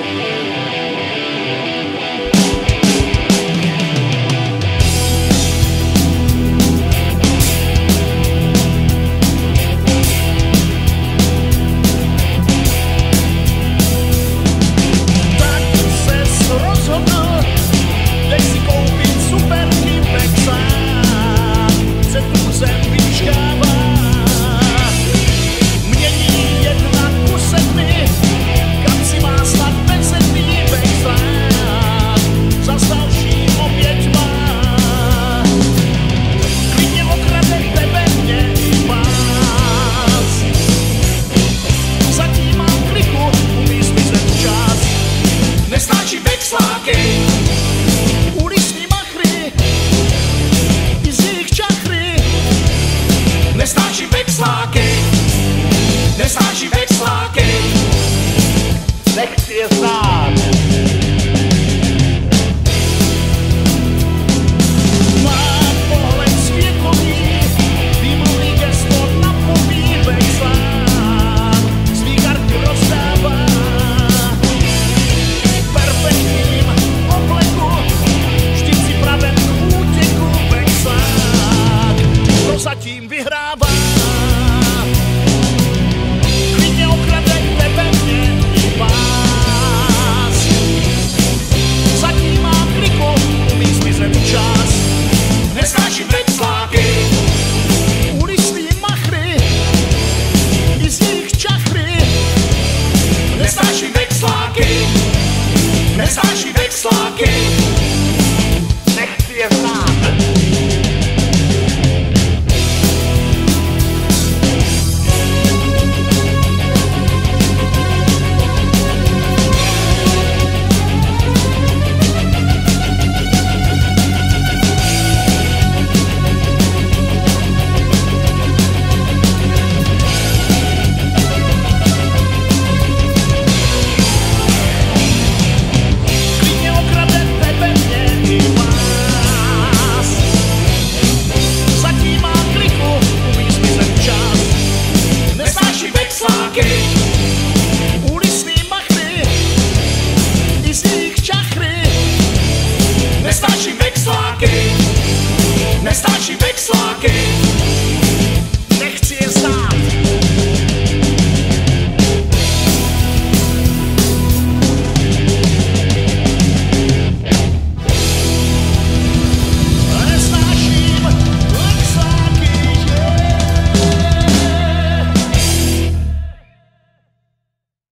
Bye. Market. Sock it.